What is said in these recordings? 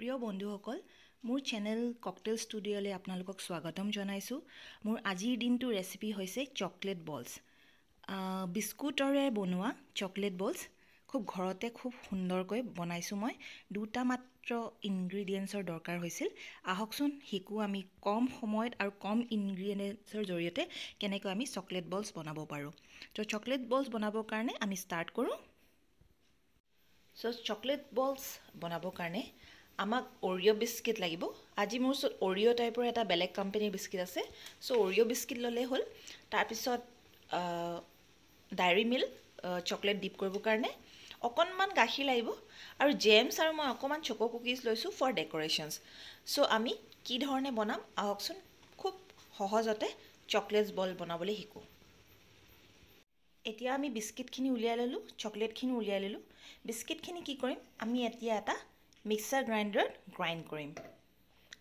প্ৰিয় বন্ধুসকল মোৰ চেনেল ককটেল ষ্টুডিঅ'লৈ আপোনালোকক স্বাগতম জনাইছোঁ। মোৰ আজিৰ দিনটোৰ ৰেচিপি হৈছে চকলেট বলছ বিস্কুটৰে বনোৱা চকলেট বলছ খুব ঘৰতে খুব সুন্দৰকৈ বনাইছোঁ মই। দুটা মাত্ৰ ইনগ্ৰিডিয়েণ্টছৰ দৰকাৰ হৈছিল। আহকচোন শিকোঁ আমি কম সময়ত আৰু কম ইনগ্ৰিডিয়েণ্টছৰ জৰিয়তে কেনেকৈ আমি চকলেট বলছ বনাব পাৰোঁ। ত' চকলেট বলছ বনাবৰ কাৰণে আমি ষ্টাৰ্ট কৰোঁ। চ' চকলেট বলছ বনাবৰ কাৰণে আমাক অৰিঅ' বিস্কিট লাগিব। আজি মোৰ ওচৰত অৰিঅ' টাইপৰ এটা বেলেগ কোম্পানীৰ বিস্কিট আছে। চ' অৰিঅ' বিস্কিট ল'লেই হ'ল। তাৰপিছত ডায়েৰী মিল্ক চকলেট ডিপ কৰিবৰ কাৰণে। অকণমান গাখীৰ লাগিব। আৰু জেমছ আৰু মই অকণমান চকো কুকিজ লৈছোঁ ফৰ ডেক'ৰেশ্যনছ চ' আমি কি ধৰণে বনাম? আহকচোন খুব সহজতে চকলেটছ বল বনাবলৈ শিকোঁ। এতিয়া আমি বিস্কিটখিনি উলিয়াই ল'লোঁ। চকলেটখিনি উলিয়াই ল'লোঁ। বিস্কিটখিনি কি কৰিম? আমি এতিয়া এটা মিক্সাৰ গ্ৰাইণ্ডাৰত গ্ৰাইণ্ড কৰিম।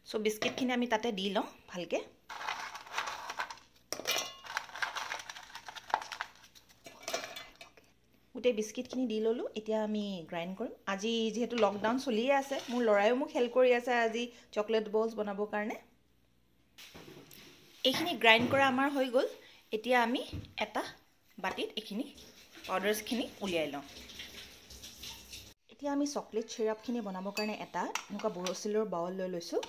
চ' বিস্কিটখিনি আমি তাতে দি লওঁ ভালকৈ। গোটেই বিস্কিটখিনি দি ল'লোঁ এতিয়া আমি গ্ৰাইণ্ড কৰিম। আজি যিহেতু লকডাউন চলিয়ে আছে মোৰ ল'ৰায়ো মোক হেল্প কৰি আছে আজি চকলেট বলছ বনাবৰ কাৰণে। এইখিনি গ্ৰাইণ্ড কৰা আমাৰ হৈ গ'ল। এতিয়া আমি এটা বাতিত এইখিনি পাউডাৰ্ছখিনি উলিয়াই লওঁ। এতিয়া আমি চকলেট চিৰাপখিনি বনাবৰ কাৰণে এটা এনেকুৱা বৰচিলৰ বাউল লৈ লৈছোঁ।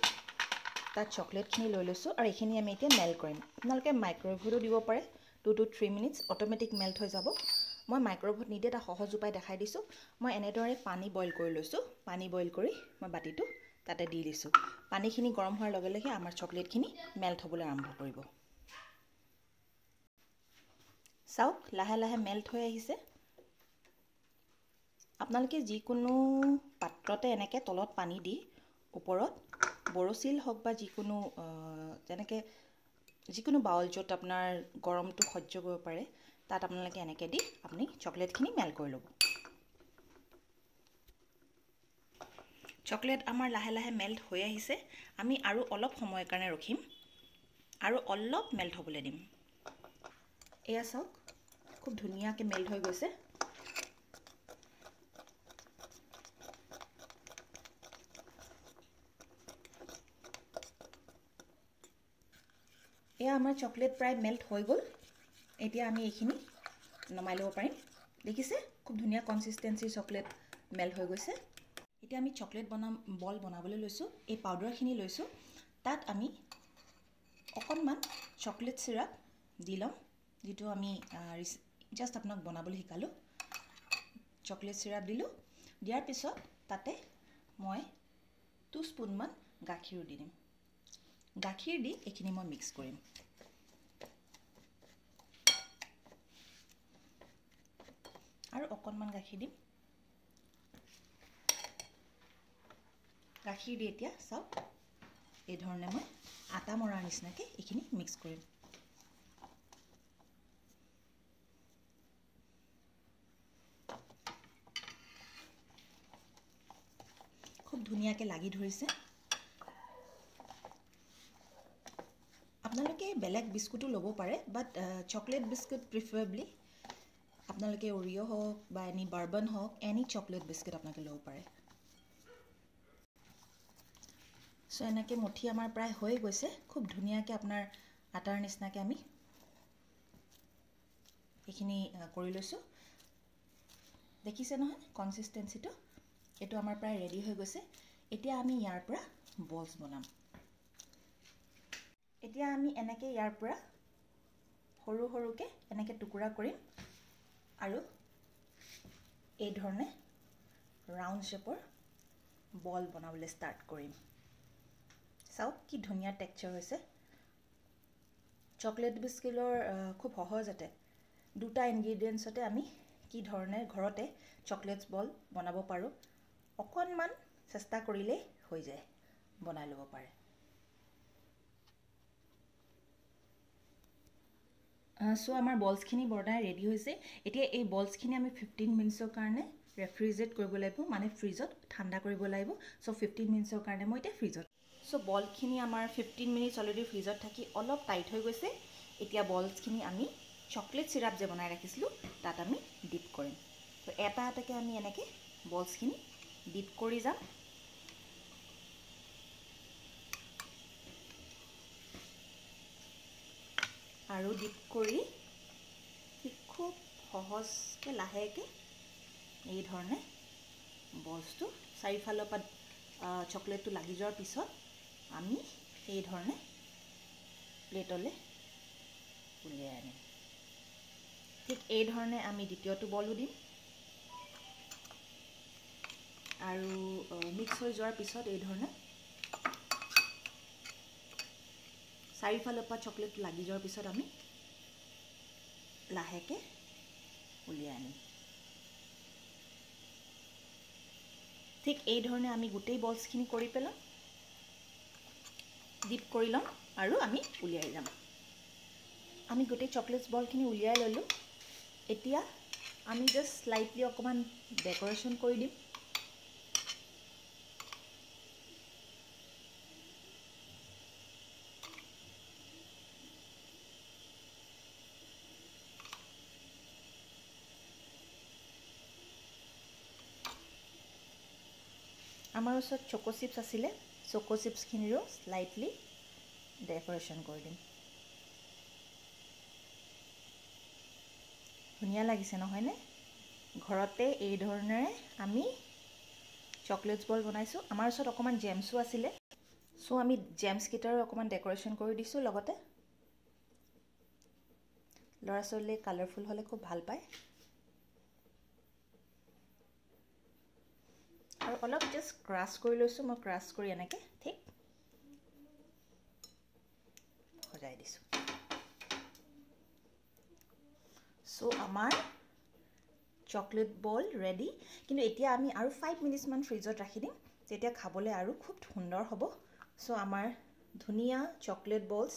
তাত চকলেটখিনি লৈ লৈছোঁ আৰু এইখিনি আমি এতিয়া মেল্ট কৰিম। আপোনালোকে মাইক্ৰ'ৱেভতো দিব পাৰে। Two two three minutes automatic melt হৈ যাব। মই মাইক্ৰ'ৱেভত নিদি এটা সহজ উপায় দেখাই দিছোঁ। মই এনেদৰে পানী বইল কৰি লৈছোঁ। পানী বইল কৰি মই বাতিটো তাতে দি দিছোঁ। পানীখিনি গৰম হোৱাৰ লগে লগে আমাৰ চকলেটখিনি মেল্ট হ'বলৈ আৰম্ভ কৰিব। চাওক লাহে লাহে মেল্ট হৈ আহিছে। আপোনালোকে যিকোনো পাত্ৰতে এনেকৈ তলত পানী দি ওপৰত বৰচিল হওক বা যিকোনো যেনেকৈ যিকোনো বাউল য'ত আপোনাৰ গৰমটো সহ্য কৰিব পাৰে তাত আপোনালোকে এনেকৈ দি আপুনি চকলেটখিনি মেল্ট কৰি ল'ব। চকলেট আমাৰ লাহে লাহে মেল্ট হৈ আহিছে। আমি আৰু অলপ সময়ৰ কাৰণে ৰখিম আৰু অলপ মেল্ট হ'বলৈ দিম। এয়া চাওক খুব ধুনীয়াকৈ মেল্ট হৈ গৈছে। এয়া আমাৰ চকলেট প্ৰায় মেল্ট হৈ গ'ল। এতিয়া আমি এইখিনি নমাই ল'ব পাৰিম। দেখিছে? খুব ধুনীয়া কনচিষ্টেঞ্চিৰ চকলেট মেল্ট হৈ গৈছে। এতিয়া আমি চকলেট বনাম বল বনাবলৈ লৈছোঁ। এই পাউডাৰখিনি লৈছোঁ। তাত আমি অকণমান চকলেট চিৰাপ দি ল'ম। যিটো আমি জাষ্ট আপোনাক বনাবলৈ শিকালোঁ। চকলেট চিৰাপ দিলোঁ। দিয়াৰ পিছত তাতে মই টু স্পুনমান গাখীৰো দি দিম। গাখীৰ দি এইখিনি মই মিক্স কৰিম। আৰু অকণমান গাখীৰ দিম। গাখীৰ দি এতিয়া চাওক এই ধৰণে মই আটা মৰাৰ নিচিনাকৈ এইখিনি মিক্স কৰিম। খুব ধুনীয়াকৈ লাগি ধৰিছে আপোনালোকে বেলেগ বিস্কুটো ল'ব পাৰে বাট চকলেট বিস্কুট প্ৰিফাৰেবলি আপোনালোকে অৰিঅ' হওক বা এনি বাৰ্বন হওক এনি চকলেট বিস্কুট আপোনালোকে ল'ব পাৰে। চ' এনেকৈ মুঠি আমাৰ প্ৰায় হৈ গৈছে। খুব ধুনীয়াকৈ আপোনাৰ আটাৰ নিচিনাকৈ আমি এইখিনি কৰি লৈছোঁ। দেখিছে নহয় কনচিষ্টেঞ্চিটো এইটো আমাৰ প্ৰায় ৰেডি হৈ গৈছে। এতিয়া আমি ইয়াৰ পৰা বলছ বনাম। এতিয়া আমি এনেকৈ ইয়াৰ পৰা সৰু সৰুকৈ এনেকৈ টুকুৰা কৰিম আৰু এই ধৰণে ৰাউণ্ড শ্বেপৰ বল বনাবলৈ ষ্টাৰ্ট কৰিম। চাওক কি ধুনীয়া টেক্সাৰ হৈছে। চকলেট বিস্কিটৰ খুব সহজতে দুটা ইনগ্ৰিডিয়েণ্টছতে আমি কি ধৰণে ঘৰতে চকলেটছ বল বনাব পাৰোঁ অকণমান চেষ্টা কৰিলেই হৈ যায় বনাই ল'ব পাৰে। চ' আমাৰ বলছখিনি বনাই ৰেডি হৈছে। এতিয়া এই বলছখিনি আমি ফিফটিন মিনিটছৰ কাৰণে ৰেফ্ৰিজৰেট কৰিব লাগিব মানে ফ্ৰিজত ঠাণ্ডা কৰিব লাগিব। চ' ফিফটিন মিনিটছৰ কাৰণে মই এতিয়া ফ্ৰিজত চ' বলখিনি আমাৰ ফিফটিন মিনিটছ অলৰেডি ফ্ৰিজত থাকি অলপ টাইট হৈ গৈছে। এতিয়া বলছখিনি আমি চকলেট চিৰাপ যে বনাই ৰাখিছিলোঁ তাত আমি ডিপ কৰিম। চ' এটা এটাকৈ আমি এনেকৈ বলছখিনি ডিপ কৰি যাম। আৰু ডিপ কৰি খুব সহজকৈ লাহেকৈ এই ধৰণে বলছটো চাৰিওফালৰ পৰা চকলেটটো লাগি যোৱাৰ পিছত আমি এই ধৰণে প্লেটলৈ উলিয়াই আনিম। ঠিক এই ধৰণে আমি দ্বিতীয়টো বলো দিম। আৰু মিক্স হৈ যোৱাৰ পিছত এই ধৰণে চাৰিওফালৰ পৰা চকলেটটো লাগি যোৱাৰ পিছত আমি লাহেকৈ উলিয়াই আনিম। ঠিক এই ধৰণে আমি গোটেই বলছখিনি কৰি পেলাম ডিপ কৰি ল'ম আৰু আমি উলিয়াই যাম। আমি গোটেই চকলেটছ বলখিনি উলিয়াই ল'লোঁ। এতিয়া আমি জাষ্ট লাইটলি অকণমান ডেক'ৰেশ্যন কৰি দিম। আমাৰ ওচৰত চকো চিপছ আছিলে চকো চিপছখিনিৰো শ্লাইটলি ডেক'ৰেশ্যন কৰি দিম। ধুনীয়া লাগিছে নহয়নে ঘৰতে এই ধৰণেৰে আমি চকলেটছ বল বনাইছোঁ। আমাৰ ওচৰত অকণমান জেমছো আছিলে। চ' আমি জেমছকেইটাৰো অকণমান ডেক'ৰেশ্যন কৰি দিছোঁ লগতে। ল'ৰা ছোৱালীয়ে কালাৰফুল হ'লে খুব ভাল পায়। আৰু অলপ জাষ্ট ক্ৰাছ কৰি লৈছোঁ মই ক্ৰাছ কৰি এনেকৈ ঠিক? সজাই দিছোঁ। চ' আমাৰ চকলেট বল ৰেডি কিন্তু এতিয়া আমি আৰু ফাইভ মিনিটছমান ফ্ৰিজত ৰাখি দিম তেতিয়া খাবলৈ আৰু খুব সুন্দৰ হ'ব। চ' আমাৰ ধুনীয়া chocolate balls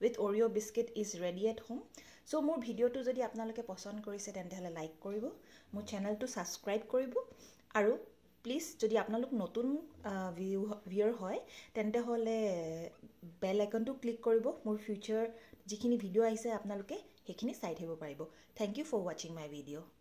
with Oreo' biscuit is ready at home so' মোৰ ভিডিঅ'টো যদি আপোনালোকে পচন্দ কৰিছে তেন্তে লাইক কৰিব। মোৰ চেনেলটো ছাবস্ক্ৰাইব কৰিব। আৰু প্লিজ যদি আপোনালোক নতুন ভিউ ভিউৰ হয় তেন্তে হ'লে বেল আইকনটো ক্লিক কৰিব। মোৰ ফিউচাৰ যিখিনি ভিডিঅ' আহিছে আপোনালোকে সেইখিনি চাই থাকিব পাৰিব। থেংক ইউ ফৰ ৱাচিং মাই ভিডিঅ'